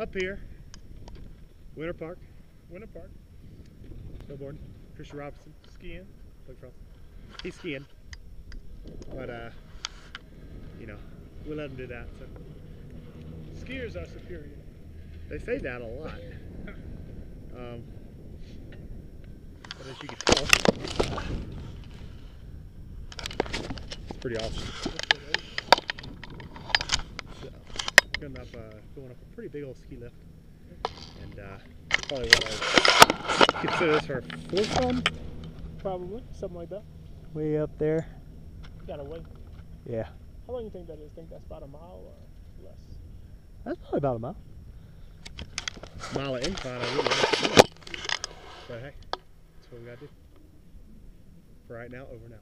up here, Winter Park, Winter Park. snowboarding. Christian Robinson skiing. He's skiing, but uh, you know, we let him do that. So Skiers are superior. they say that a lot. Um, but as you can tell, it's pretty awesome. So, going up, uh, going up a pretty big old ski lift, and uh, probably what I consider this our fourth one. Probably. Something like that. Way up there. Gotta wait. Yeah, How long do you think that is? Think that's about a mile or less? that's probably about a mile. Mile of incline, I wouldn't like to do it. But hey, that's what we gotta do. For right now, over now.